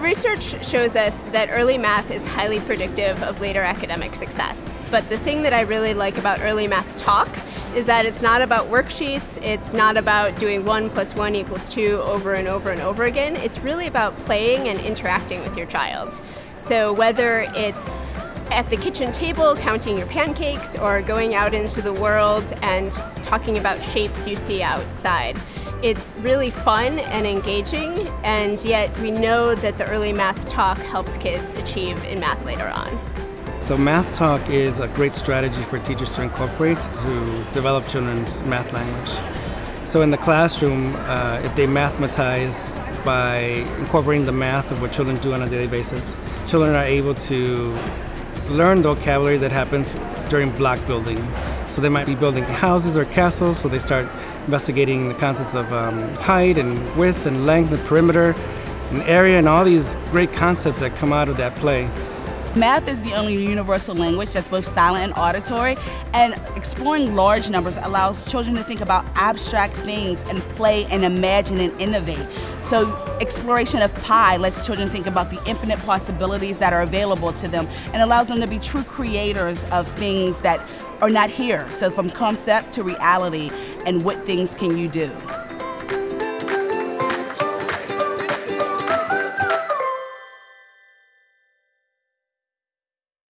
research shows us that early math is highly predictive of later academic success. But the thing that I really like about early math talk is that it's not about worksheets, it's not about doing 1 plus 1 equals 2 over and over and over again. It's really about playing and interacting with your child. So whether it's at the kitchen table counting your pancakes or going out into the world and talking about shapes you see outside. It's really fun and engaging, and yet we know that the early math talk helps kids achieve in math later on. So Math Talk is a great strategy for teachers to incorporate to develop children's math language. So in the classroom, uh, if they mathematize by incorporating the math of what children do on a daily basis, children are able to learn vocabulary that happens during block building. So they might be building houses or castles, so they start investigating the concepts of um, height and width and length and perimeter and area and all these great concepts that come out of that play. Math is the only universal language that's both silent and auditory, and exploring large numbers allows children to think about abstract things and play and imagine and innovate. So exploration of pi lets children think about the infinite possibilities that are available to them and allows them to be true creators of things that are not here. So from concept to reality and what things can you do.